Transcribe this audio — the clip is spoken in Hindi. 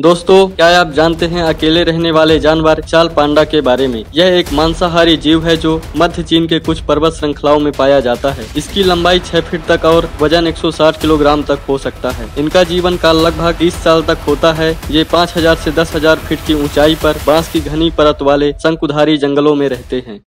दोस्तों, क्या आप जानते हैं अकेले रहने वाले जानवर चाल पांडा के बारे में? यह एक मांसाहारी जीव है जो मध्य चीन के कुछ पर्वत श्रृंखलाओं में पाया जाता है। इसकी लंबाई 6 फीट तक और वज़न 160 किलोग्राम तक हो सकता है। इनका जीवन काल लगभग 30 साल तक होता है। ये 5000 से 10000 फीट की ऊंचाई पर बाँस की घनी परत वाले शंकुधारी जंगलों में रहते हैं।